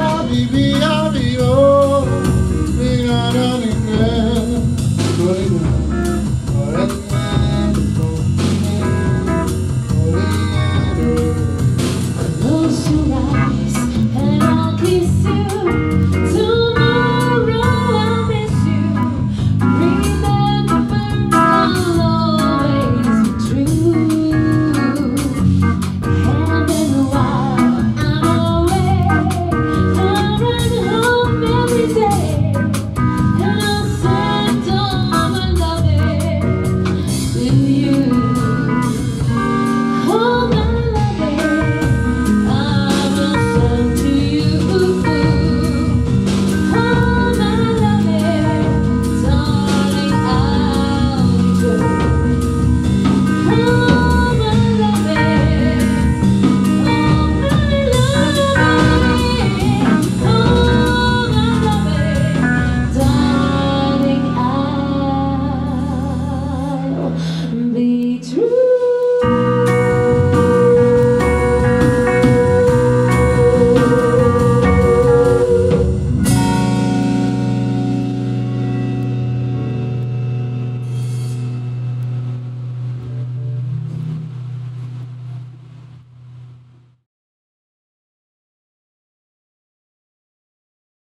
Habibi